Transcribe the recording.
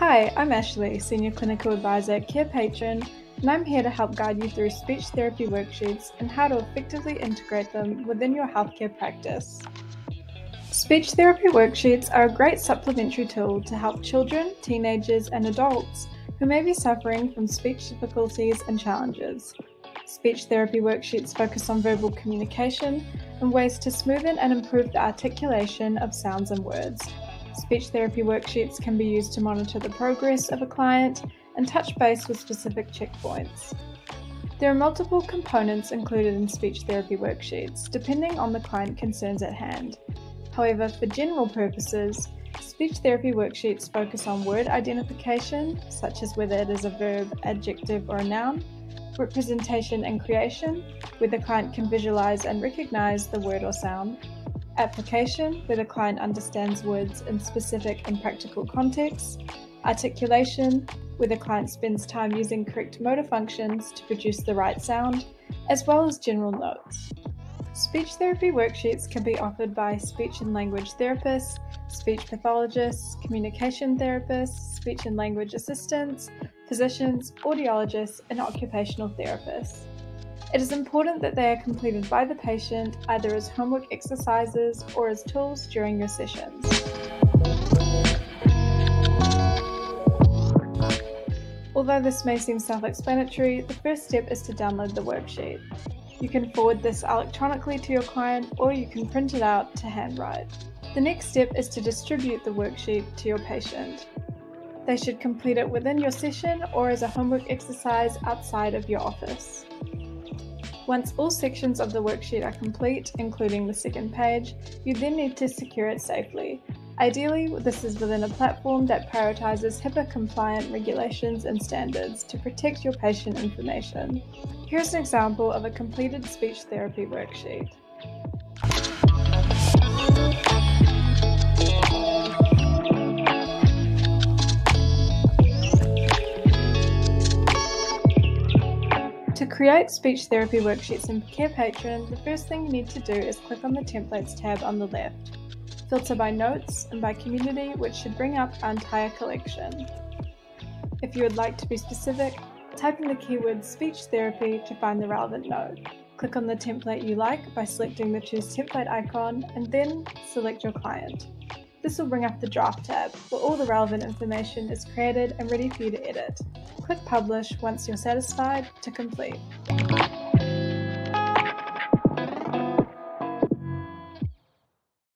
Hi, I'm Ashley, Senior Clinical Advisor at Carepatron, and I'm here to help guide you through speech therapy worksheets and how to effectively integrate them within your healthcare practice. Speech therapy worksheets are a great supplementary tool to help children, teenagers, and adults who may be suffering from speech difficulties and challenges. Speech therapy worksheets focus on verbal communication and ways to smoothen and improve the articulation of sounds and words. Speech therapy worksheets can be used to monitor the progress of a client and touch base with specific checkpoints. There are multiple components included in speech therapy worksheets, depending on the client concerns at hand. However, for general purposes, speech therapy worksheets focus on word identification, such as whether it is a verb, adjective, or a noun, representation and creation, where the client can visualize and recognize the word or sound, application, where the client understands words in specific and practical contexts, articulation, where the client spends time using correct motor functions to produce the right sound, as well as general notes. Speech therapy worksheets can be offered by speech and language therapists, speech pathologists, communication therapists, speech and language assistants, physicians, audiologists, and occupational therapists. It is important that they are completed by the patient either as homework exercises or as tools during your sessions. Although this may seem self explanatory, the first step is to download the worksheet. You can forward this electronically to your client or you can print it out to handwrite. The next step is to distribute the worksheet to your patient. They should complete it within your session or as a homework exercise outside of your office. Once all sections of the worksheet are complete, including the second page, you then need to secure it safely. Ideally, this is within a platform that prioritizes HIPAA compliant regulations and standards to protect your patient information. Here's an example of a completed speech therapy worksheet. Create speech therapy worksheets in Carepatron, the first thing you need to do is click on the Templates tab on the left. Filter by notes and by community, which should bring up our entire collection. If you would like to be specific, type in the keyword speech therapy to find the relevant note. Click on the template you like by selecting the Choose Template icon and then select your client. This will bring up the Draft tab, where all the relevant information is created and ready for you to edit. Click Publish once you're satisfied to complete.